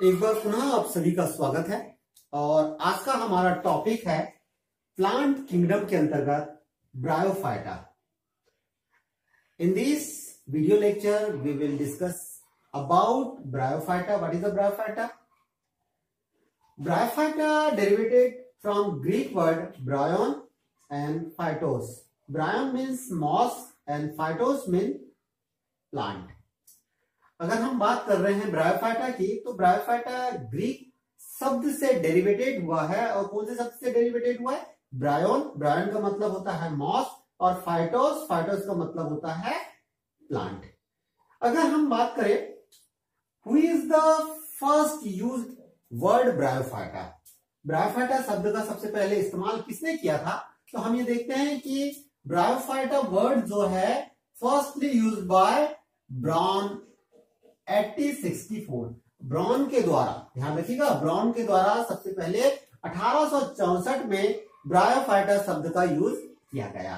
एक बार पुनः आप सभी का स्वागत है। और आज का हमारा टॉपिक है प्लांट किंगडम के अंतर्गत bryophyta in this video lecture we will discuss about bryophyta what is the bryophyta bryophyta derivated from Greek word bryon and phytos bryon means moss and phytos mean plant अगर हम बात कर रहे हैं bryophyta की तो ब्रायोफाइटा ग्रीक शब्द से डेरिवेटेड हुआ है और कौन से शब्द से डेरिवेटेड हुआ है? ब्रायोन ब्रायोन का मतलब होता है मॉस और फाइटोस फाइटोस का मतलब होता है प्लांट अगर हम बात करें who is the first use word bryophyta bryophyta शब्द का सबसे पहले इस्तेमाल किसने किया था? तो हम ये देखते हैं कि ब्रायोफाइटा वर्ड जो है firstly use by Brown eighty sixty four Brown के द्वारा, ध्यान रखिएगा ब्राउन के द्वारा सबसे पहले अठारह में ब्रायोफाइटा शब्द का यूज़ किया गया।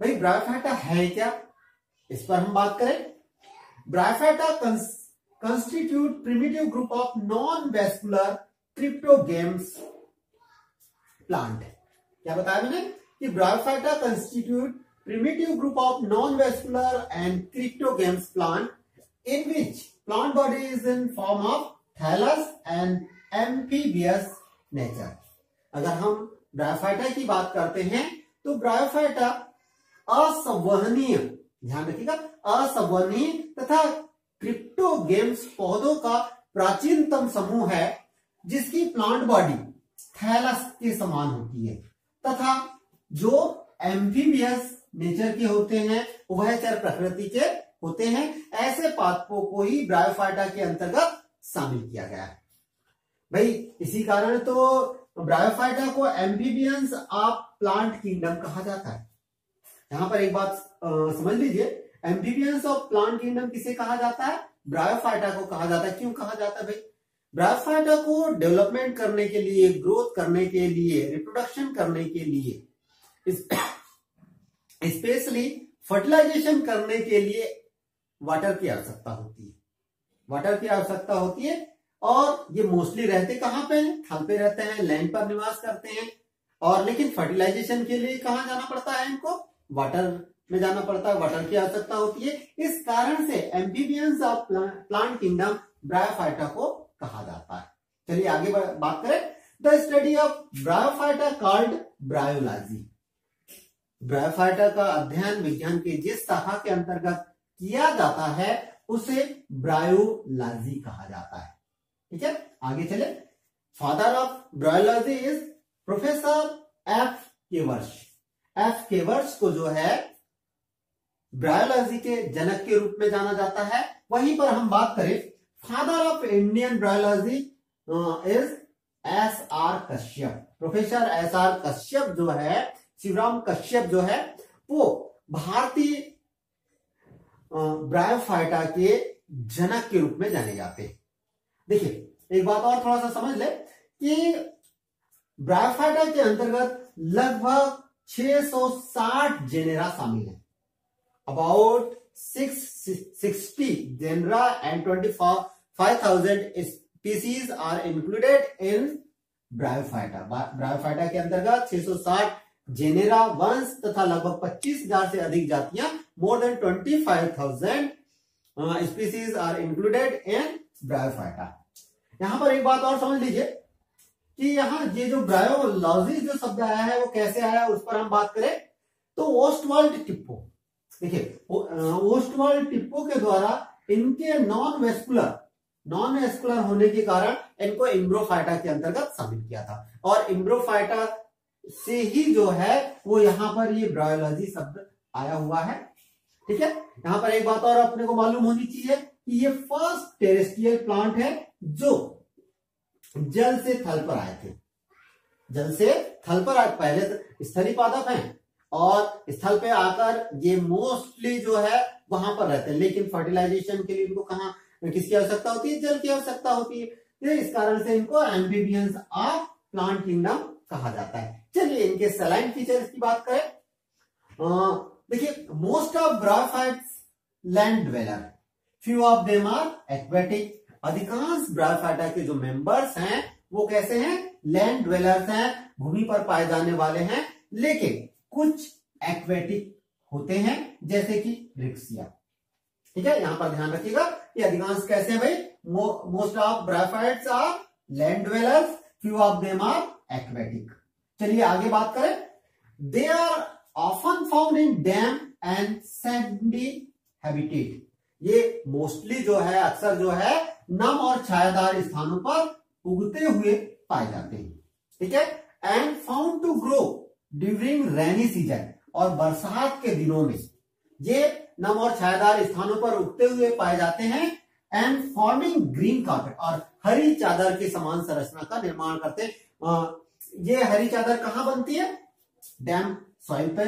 भाई ब्रायोफाइटा है क्या? इस पर हम बात करें। Bryophyta constitute primitive group of non vascular cryptogams plant क्या बताया मैंने? कि bryophyta constitute primitive group of non-vascular and cryptogames plant in which plant body is in form of thallus and amphibious nature. अगर हम ब्रायोफाइटा की बात करते हैं तो ब्रायोफाइटा असंवहनीय, ध्यान रखिएगा, असंवहनीय तथा क्रिप्टोगेम्स पौधों का प्राचीनतम समूह है, जिसकी प्लांट बॉडी थैलस के समान होती है, तथा जो एम्फीबियस नेचर के होते हैं, उभयचर प्रकृति के होते हैं। ऐसे पादपों को ही ब्रायोफाइटा के अंतर्गत शामिल किया गया है। भाई, इसी कारण तो ब्रायोफाइटा को एम्फीबियंस ऑफ़ प्लांट किंगडम कहा जाता है। यहाँ पर एक बात समझ लीजिए, एम्फीबियंस ऑफ़ प्लांट किंगडम किसे कहा जाता है? ब्रायोफाइटा को कहा जाता है। क्यों कहा जाता है भाई? ब्रायोफाइटा को डेवलपमेंट करने के लिए, ग्रोथ करने के लिए, रिप्रोडक्शन करने के लिए स्पेशली फर्टिलाइजेशन करने के लिए वाटर की आवश्यकता होती है। वाटर की आवश्यकता होती है और ये मोस्टली रहते कहाँ पे हैं? थल पे रहते हैं लैंड पर निवास करते हैं। और लेकिन फर्टिलाइजेशन के लिए कहा जाना पड़ता है इनको? वाटर में जाना पड़ता है वाटर की आवश्यकता होती है। इस कारण से amphibians of plant kingdom bryophyta को कहा जाता है। चलिए आगे बात करें। The study of bryophyta called bryology bryophyta का अध्ययन विज्ञान के जिस शाखा के अंतर्गत किया जाता है, उसे ब्रायोलॉजी कहा जाता है। ठीक है? आगे चले। Father of bryology is professor F K वर्ष। एफ़ के वर्ष को जो है, ब्रायोलॉजी के जनक के रूप में जाना जाता है। वहीं पर हम बात करें, father of Indian bryology is S R Kashyap. Professor S R Kashyap जो है, शिवराम कश्यप जो है, वो भारतीय ब्रायोफाइटा के जनक के रूप में जाने जाते हैं। देखिए, एक बात और थोड़ा सा समझ ले कि ब्रायोफाइटा के अंतर्गत लगभग 660 जेनेरा शामिल है। About six, sixty genera and twenty five thousand species are included in bryophyta bryophyta के अंतर्गत 660 जेनेरा वंश तथा लगभग पच्चीस हज़ार से अधिक जातियाँ twenty five thousand species are included in bryophyta यहाँ पर एक बात और समझ लीजिए कि यहाँ ये जो ब्रायोलॉजी जो शब्द आया है, वो कैसे आया उस पर हम बात करें तो ओस्टवर्ल्ड टिप्पो देखिए ओस्टवर्ल्ड टिप्पो के द्वारा इनके नॉन वेस्कुलर नॉन वेस्कुलर होने के कारण इनको इम्ब्रोफाइटा के अंतर्गत शामिल किया था। और इम्ब्रोफाइटा से ही जो है, वो यहाँ पर ये ब्रायोलॉजी शब्द आया हुआ है। ठीक है? यहाँ पर एक बात और अपने को मालूम होनी चाहिए कि ये फ़र्स्ट टेरेस्ट्रियल प्लांट है जो जल से थल पर आए थे। जल से थल पर आए, पहले तो स्थली पादप है और स्थल पे आकर ये मोस्टली जो है वहाँ पर रहते हैं। लेकिन फर्टिलाइजेशन के लिए इनको कहा, किसकी आवश्यकता होती है? जल की आवश्यकता होती है। तो इस कारण से इनको एम्फीबियंस ऑफ़ प्लांट किंगडम कहा जाता है। चलिए इनके सलाइन फीचर्स की बात करें। देखिए most of bryophytes land dweller few of them are aquatic अधिकांश ब्रायोफाइटा के जो मेंबर्स हैं, वो कैसे हैं? लैंड ड्वेलर्स हैं, भूमि पर पाए जाने वाले हैं। लेकिन कुछ एक्वेटिक होते हैं, जैसे कि रिक्सिया। ठीक है, यहाँ पर ध्यान रखिएगा, ये अधिकांश कैसे हैं भाई? Most of bryophytes are land dwellers few of them are aquatic चलिए आगे बात करें। They are often found in dam and sandy habitat ये मोस्टली जो है, अक्सर जो है, नम और छायादार स्थानों पर उगते हुए पाए जाते हैं। ठीक है? And found to grow during rainy season और बरसात के दिनों में। ये नम और छायादार स्थानों पर उगते हुए पाए जाते हैं एंड फॉर्मिंग ग्रीन कार्पेट और हरी चादर के समान संरचना का निर्माण करते हैं। ये हरी चादर कहाँ बनती है? डैम सॉइल पे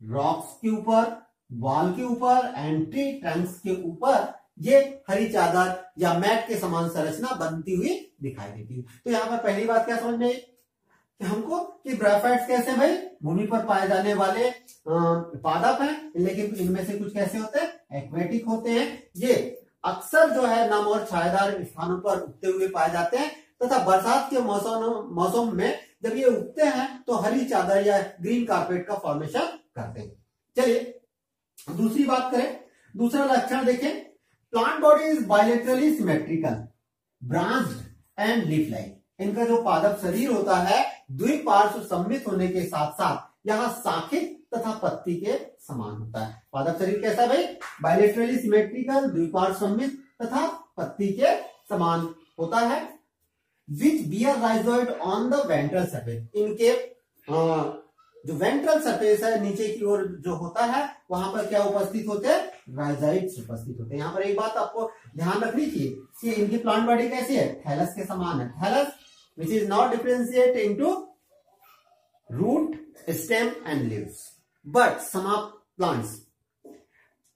रॉक्स के ऊपर वॉल के ऊपर एंड ट्री ट्रंक्स के ऊपर ये हरी चादर या मैट के समान संरचना बनती हुई दिखाई देती है। तो यहाँ पर पहली बात क्या समझ में कि हमको कि ब्राफाइट्स कैसे भाई? भूमि पर पाए जाने वाले पादप हैं, लेकिन इनमें से कुछ कैसे होते हैं? एक्वेटिक होते हैं। ये अक्सर जो है नम और छायादार स्थानों पर उगते हुए पाए जाते हैं, तथा बरसात के मौसम मौसम में जब ये उगते हैं तो हरी चादर या ग्रीन कारपेट का फॉर्मेशन करते हैं। चलिए, दूसरी बात करें। दूसरा लक्षण देखें। Plant body is bilaterally symmetrical branched and leaf like इनका जो पादप शरीर होता है, द्विपार्श्व सम्मित होने के साथ साथ यहाँ शाखित तथा पत्ती के समान होता है। पादप शरीर कैसा भाई? बायोलेटरली सिमेट्रिकल द्विपार्श्व सम्मित तथा पत्ती के समान होता है। Which bear rhizoid on the ventral surface इनके जो वेंट्रल सरफेस है, नीचे की ओर जो होता है, वहाँ पर क्या उपस्थित होते हैं? राइजाइट्स उपस्थित होते हैं। यहाँ पर एक बात आपको ध्यान रखनी चाहिए इनकी प्लांट बॉडी कैसी है? थैलस के समान है। Thallus which is not differentiate into root stem and leaves but some of plants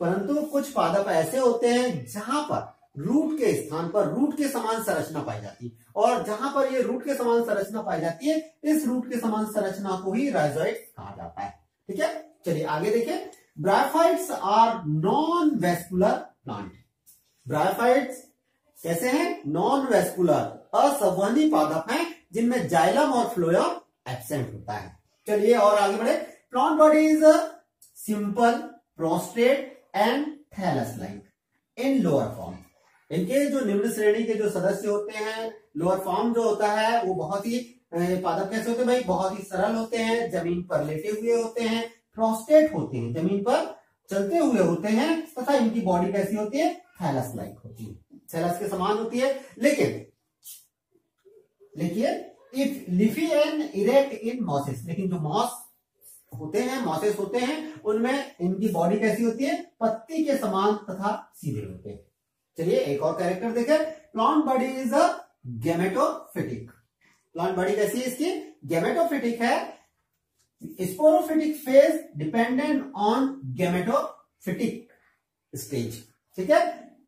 परंतु कुछ पादप ऐसे होते हैं जहाँ पर रूट के स्थान पर रूट के समान संरचना पाई जाती है। और जहाँ पर ये रूट के समान संरचना पाई जाती है, इस रूट के समान संरचना को ही राइजोइट कहा जाता है। ठीक है? चलिए आगे देखें। Bryophytes are non vascular plant bryophytes कैसे हैं? नॉन वेस्कुलर असंवहनी पादप हैं, जिनमें जाइलम और फ्लोयम एबसेंट होता है। चलिए और आगे बढ़े। Plant body is simple prostrate and thallus like in lower form इनके जो निम्न श्रेणी के जो सदस्य होते हैं लोअर फॉर्म जो होता है, वो बहुत ही पादप कैसे होते हैं भाई? बहुत ही सरल होते हैं, ज़मीन पर लेटे हुए होते हैं प्रोस्टेट होते हैं, ज़मीन पर चलते हुए होते हैं, तथा इनकी बॉडी कैसी होती है? थैलस लाइक होती है। थैलस के समान होती है। लेकिन लेकिन if leafy and erect in mosses लेकिन जो मॉस होते हैं मॉसेस होते हैं, उनमें इनकी बॉडी कैसी होती है? पत्ती के समान तथा सीधे होते हैं। चलिए एक और कैरेक्टर देखें। Plant body is a gametophytic plant body कैसी है इसकी? गेमेटोफिटिक है। Sporophytic phase dependent on gametophytic stage ठीक है?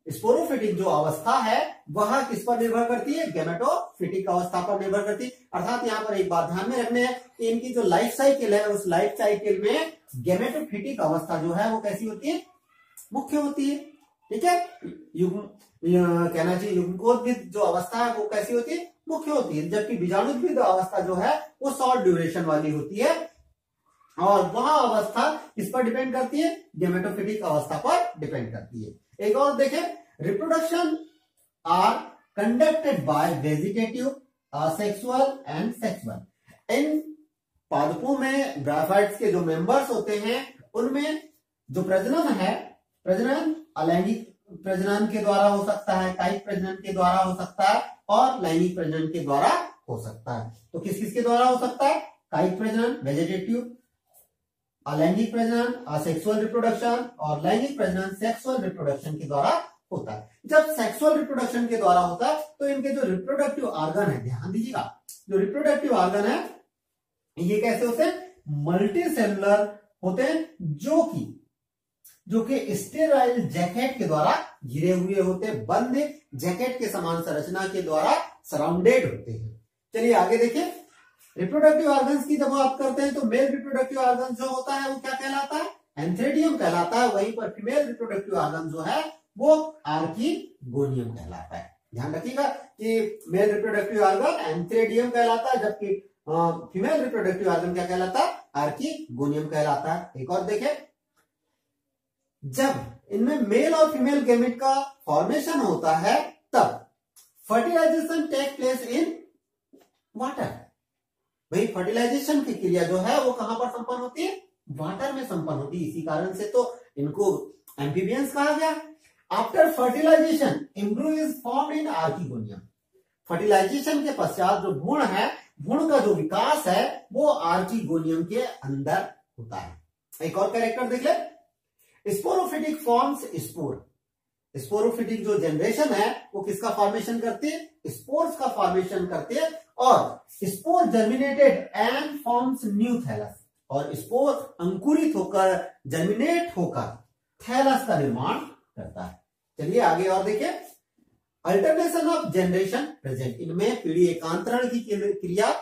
स्पोरोफिटिक जो अवस्था है, वह किस पर निर्भर करती है? गेमेटोफिटिक अवस्था पर निर्भर करती है। अर्थात यहाँ पर एक बात ध्यान में रखने है कि इनकी जो लाइफ साइकिल है, उस लाइफ साइकिल में गेमेटोफिटिक अवस्था जो है, वो कैसी होती है? मुख्य होती है। ठीक है? युग्म कहना चाहिए युग्मकोद्भिद जो अवस्था है वो कैसी होती है? मुख्य होती है। जबकि बीजाणुद्भिद अवस्था जो है, वो शॉर्ट ड्यूरेशन वाली होती है। और वह अवस्था इस पर डिपेंड करती है? गेमेटोफिटिक अवस्था पर डिपेंड करती है। एक और देखें। Reproduction are conducted by vegetative sexual and sexual इन पादपों में ग्राफाइट्स के जो मेंबर्स होते हैं, उनमें जो प्रजनन है, प्रजनन अलैंगिक प्रजनन के द्वारा हो सकता है कायिक प्रजनन के द्वारा हो सकता है और लैंगिक प्रजनन के द्वारा हो सकता है। तो किस किस के द्वारा हो सकता है? कायिक प्रजनन, वेजिटेटिव, अलैंगिक प्रजनन असेक्सुअल रिप्रोडक्शन और लैंगिक प्रजनन सेक्सुअल रिप्रोडक्शन के द्वारा होता है। जब सेक्सुअल रिप्रोडक्शन के द्वारा होता है तो इनके जो रिप्रोडक्टिव ऑर्गन है, ध्यान दीजिएगा, जो रिप्रोडक्टिव ऑर्गन है, ये कैसे होते हैं? मल्टी सेलुलर होते हैं, जो कि जो कि स्टेराइल जैकेट के द्वारा घिरे हुए होते, बंद जैकेट के समान संरचना के द्वारा सराउंडेड होते हैं। चलिए आगे देखिए। रिप्रोडक्टिव ऑर्गन्स की जब बात करते हैं तो मेल रिप्रोडक्टिव ऑर्गन जो होता है, वो क्या कहलाता है? एंथ्रेडियम कहलाता है, वहीं पर फीमेल रिप्रोडक्टिव ऑर्गन जो है, वो आर्की गोनियम कहलाता है। ध्यान रखिएगा कि मेल रिप्रोडक्टिव ऑर्गन एंथ्रेडियम कहलाता है, जबकि फीमेल रिप्रोडक्टिव ऑर्गन क्या कहलाता है? आर्किगोनियम कहलाता है। एक और देखें। जब इनमें मेल और फीमेल गेमिट का फॉर्मेशन होता है, तब fertilization take place in water भाई फर्टिलाइजेशन की क्रिया जो है, वो कहाँ पर संपन्न होती है? वाटर में संपन्न होती है। इसी कारण से तो इनको एम्फीबियंस कहा गया। After fertilization embryo is form in archegonium fertilization के पश्चात जो भ्रूण है, भ्रूण का जो विकास है, वो आर्किगोनियम के अंदर होता है। एक और कैरेक्टर देख ले। स्पोरोफिटिक फॉर्म्स स्पोर स्पोरोफिटिक जो जनरेशन है, वो किसका फॉर्मेशन करते है? स्पोर्स का फॉर्मेशन करती है और spore germinated and forms new thallus और स्पोर अंकुरित होकर जर्मिनेट होकर थैलस का निर्माण करता है। चलिए आगे और देखिए। अल्टरनेशन ऑफ़ जनरेशन प्रेजेंट इनमें पीढ़ी एकांतरण की क्रिया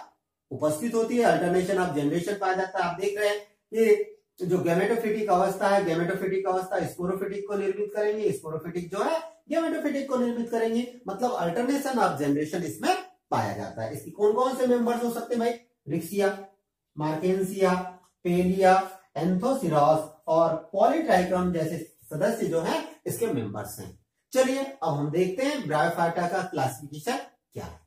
उपस्थित होती है। अल्टरनेशन ऑफ़ जनरेशन पाया जाता है। आप देख रहे हैं कि जो गैमेटोफिटिक अवस्था है गैमेटोफिटिक अवस्था स्पोरोफिटिक को निर्मित करेंगे स्पोरोफिटिक जो है गैमेटोफिटिक को निर्मित करेंगे। मतलब अल्टरनेशन ऑफ़ जनरेशन इसमें पाया जाता है। इसकी कौन कौन से मेंबर्स हो सकते हैं भाई? रिक्सिया मार्केंसिया पेलिया एंथोसिरॉस और पॉलीट्राइक्रम जैसे सदस्य जो है, इसके मेंबर्स हैं। चलिए, अब हम देखते हैं ब्रायोफाइटा का क्लासिफिकेशन क्या है।